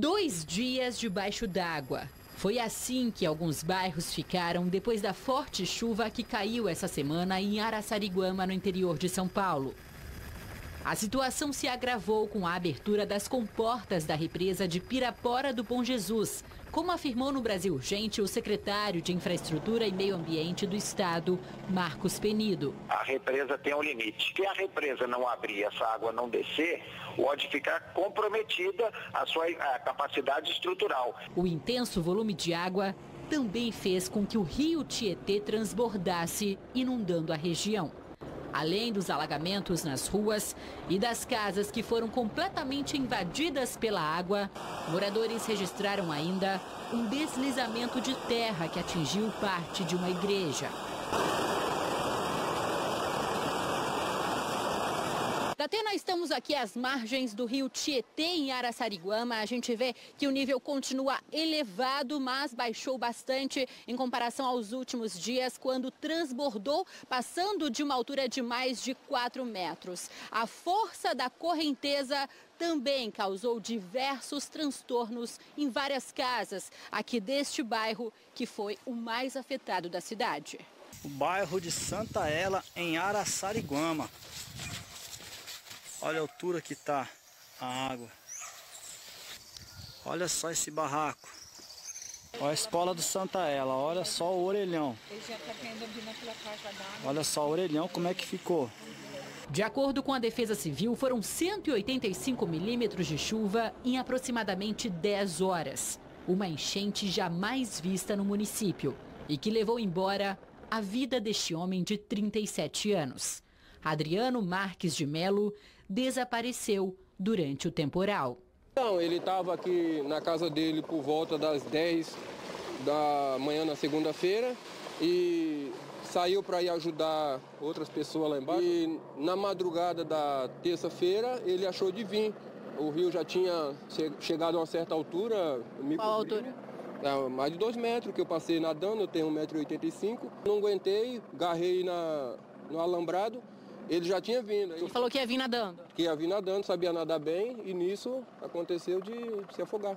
Dois dias debaixo d'água. Foi assim que alguns bairros ficaram depois da forte chuva que caiu essa semana em Araçariguama, no interior de São Paulo. A situação se agravou com a abertura das comportas da represa de Pirapora do Bom Jesus, como afirmou no Brasil Urgente o secretário de Infraestrutura e Meio Ambiente do Estado, Marcos Penido. A represa tem um limite. Se a represa não abrir, essa água não descer, pode ficar comprometida a sua a capacidade estrutural. O intenso volume de água também fez com que o rio Tietê transbordasse, inundando a região além dos alagamentos nas ruas e das casas que foram completamente invadidas pela água, moradores registraram ainda um deslizamento de terra que atingiu parte de uma igreja. Datena, estamos aqui às margens do rio Tietê, em Araçariguama. A gente vê que o nível continua elevado, mas baixou bastante em comparação aos últimos dias, quando transbordou, passando de uma altura de mais de 4 metros. A força da correnteza também causou diversos transtornos em várias casas aqui deste bairro, que foi o mais afetado da cidade. O bairro de Santa Ela, em Araçariguama. Olha a altura que tá a água. Olha só esse barraco. Olha a escola do Santa Ela, olha só o orelhão. Olha só o orelhão como é que ficou. De acordo com a Defesa Civil, foram 185 milímetros de chuva em aproximadamente 10 horas. Uma enchente jamais vista no município e que levou embora a vida deste homem de 37 anos. Adriano Marques de Melo desapareceu durante o temporal. Não, ele estava aqui na casa dele por volta das 10 da manhã na segunda-feira e saiu para ir ajudar outras pessoas lá embaixo. E na madrugada da terça-feira ele achou de vir. O rio já tinha chegado a uma certa altura. Qual altura? É, mais de dois metros que eu passei nadando, eu tenho 1,85m. Não aguentei, garrei na, no alambrado ele já tinha vindo. Ele falou que ia vir nadando? Que ia vir nadando, sabia nadar bem e nisso aconteceu de se afogar.